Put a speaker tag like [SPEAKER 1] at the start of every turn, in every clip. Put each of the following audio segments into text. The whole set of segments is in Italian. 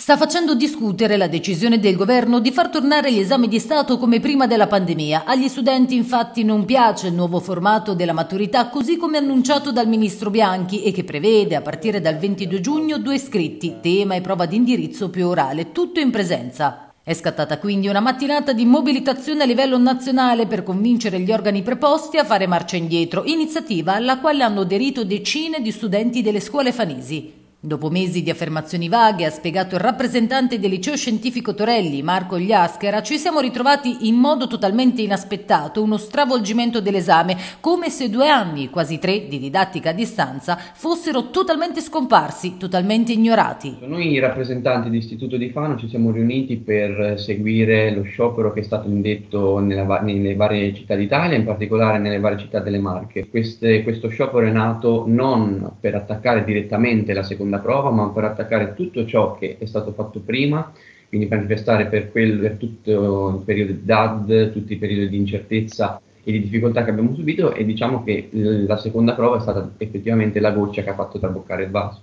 [SPEAKER 1] Sta facendo discutere la decisione del governo di far tornare gli esami di Stato come prima della pandemia. Agli studenti infatti non piace il nuovo formato della maturità così come annunciato dal ministro Bianchi e che prevede a partire dal 22 giugno due scritti, tema e prova di indirizzo più orale, tutto in presenza. È scattata quindi una mattinata di mobilitazione a livello nazionale per convincere gli organi preposti a fare marcia indietro, iniziativa alla quale hanno aderito decine di studenti delle scuole fanesi. Dopo mesi di affermazioni vaghe, ha spiegato il rappresentante del liceo scientifico Torelli, Marco Gliaschera, ci siamo ritrovati in modo totalmente inaspettato uno stravolgimento dell'esame, come se due anni, quasi tre, di didattica a distanza fossero totalmente scomparsi, totalmente ignorati.
[SPEAKER 2] Noi rappresentanti dell'Istituto di Fano ci siamo riuniti per seguire lo sciopero che è stato indetto nella, nelle varie città d'Italia, in particolare nelle varie città delle Marche. Queste, questo sciopero è nato non per attaccare direttamente la seconda seconda prova, ma per attaccare tutto ciò che è stato fatto prima, quindi manifestare per, quel, per tutto il periodo di DAD, tutti i periodi di incertezza e di difficoltà che abbiamo subito e diciamo che la seconda prova è stata effettivamente la goccia che ha fatto traboccare il vaso.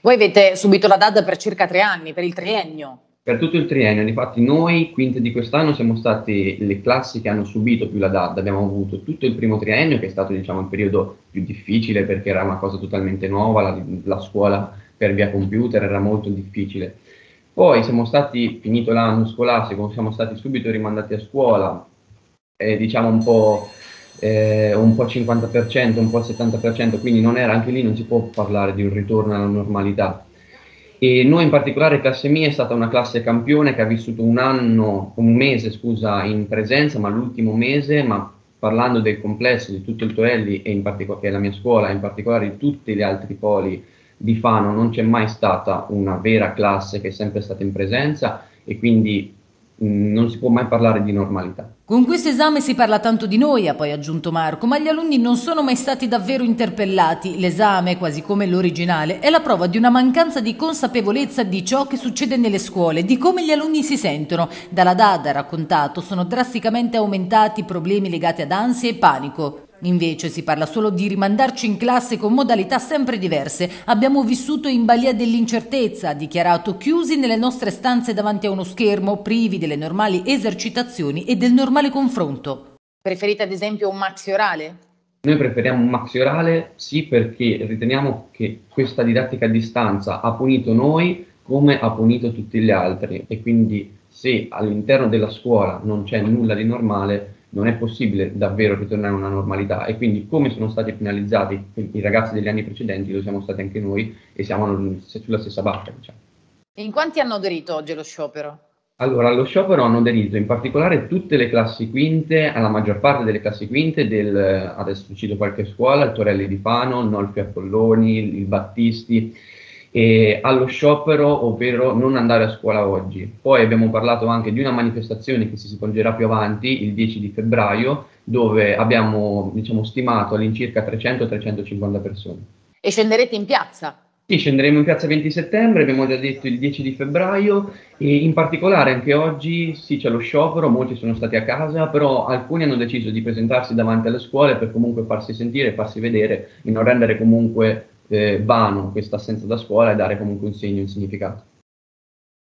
[SPEAKER 1] Voi avete subito la DAD per circa tre anni, per il triennio.
[SPEAKER 2] Per tutto il triennio, infatti noi quinte di quest'anno siamo stati le classi che hanno subito più la DAD, abbiamo avuto tutto il primo triennio che è stato diciamo il periodo più difficile perché era una cosa totalmente nuova, la, la scuola per via computer era molto difficile. Poi siamo stati, finito l'anno scolastico, siamo stati subito rimandati a scuola, eh, diciamo un po', eh, un po' 50%, un po' 70%, quindi non era anche lì, non si può parlare di un ritorno alla normalità e noi in particolare classe mia è stata una classe campione che ha vissuto un anno, un mese scusa, in presenza, ma l'ultimo mese, ma parlando del complesso di tutto il Torelli e in particolare che è la mia scuola, in particolare di tutti gli altri poli di Fano, non c'è mai stata una vera classe che è sempre stata in presenza e quindi non si può mai parlare di normalità.
[SPEAKER 1] Con questo esame si parla tanto di noi, ha poi aggiunto Marco, ma gli alunni non sono mai stati davvero interpellati. L'esame, quasi come l'originale, è la prova di una mancanza di consapevolezza di ciò che succede nelle scuole, di come gli alunni si sentono. Dalla DAD, ha raccontato, sono drasticamente aumentati i problemi legati ad ansia e panico. Invece si parla solo di rimandarci in classe con modalità sempre diverse. Abbiamo vissuto in balia dell'incertezza, ha dichiarato, chiusi nelle nostre stanze davanti a uno schermo, privi delle normali esercitazioni e del normale confronto. Preferite ad esempio un maxi orale?
[SPEAKER 2] Noi preferiamo un maxi orale sì perché riteniamo che questa didattica a distanza ha punito noi come ha punito tutti gli altri e quindi se all'interno della scuola non c'è nulla di normale non è possibile davvero ritornare a una normalità e quindi come sono stati penalizzati i ragazzi degli anni precedenti lo siamo stati anche noi e siamo sulla stessa barca. Diciamo.
[SPEAKER 1] In quanti hanno aderito oggi allo sciopero?
[SPEAKER 2] Allora, allo sciopero hanno aderito in particolare tutte le classi quinte, alla maggior parte delle classi quinte del, adesso cito qualche scuola, il Torelli di Fano, Nolfi Apolloni, il Battisti, e allo sciopero, ovvero non andare a scuola oggi. Poi abbiamo parlato anche di una manifestazione che si svolgerà più avanti, il 10 di febbraio, dove abbiamo diciamo, stimato all'incirca 300-350 persone.
[SPEAKER 1] E scenderete in piazza?
[SPEAKER 2] Sì, scenderemo in piazza 20 settembre, abbiamo già detto il 10 di febbraio e in particolare anche oggi sì c'è lo sciopero, molti sono stati a casa, però alcuni hanno deciso di presentarsi davanti alle scuole per comunque farsi sentire, farsi vedere e non rendere comunque eh, vano questa assenza da scuola e dare comunque un segno, un significato.